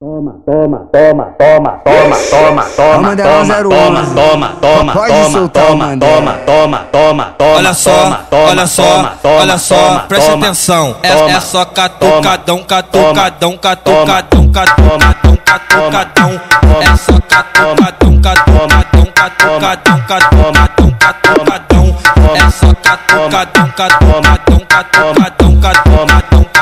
Toma, toma, toma, toma, toma, toma, toma, toma, toma, toma, toma, toma, toma, toma, toma, toma, toma, Olha só, olha só, olha só, toma, atenção. É, é só catucadão, catucadão, catucadão, catucadão, catucadão. É só catucadão, catucadão, catucadão, catucadão, catucadão. É só catucadão, catucadão, catucadão, catucadão,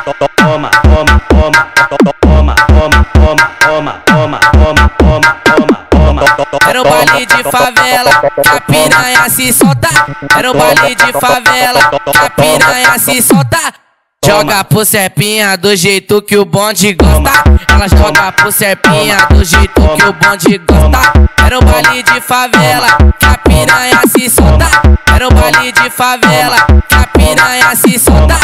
toma, toma, toma, toma, toma, toma, toma, toma, toma, toma, toma, toma, toma. Era o baile de favela, que a piranha se solta. Era o baile de favela, a piranha se solta. Joga pro serpinha do jeito que o bonde gosta. Ela joga pro serpinha do jeito que o bonde gosta. Era o baile de favela, que a piranha se solta. Era o baile de favela, piranha se solta.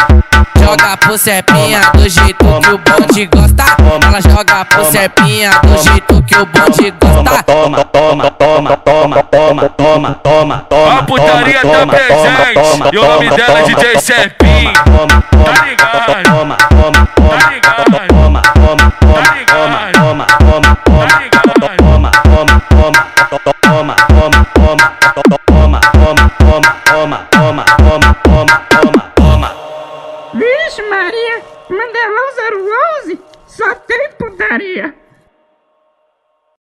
Joga pro serpinha do jeito que o bonde gosta. Ela joga pro serpinha do jeito que o bonde gosta. Toma, toma, toma, toma, toma, toma, toma, toma. A putaria tá presente. E o nome dela é DJ Serpinho. Tá ligado? Toma, toma, toma, Tá ligado? toma, toma, toma, Tá ligado? toma, toma, toma, Tá ligado? toma, toma, toma, toma, toma, toma, toma, toma, toma, toma, toma, toma, toma, toma,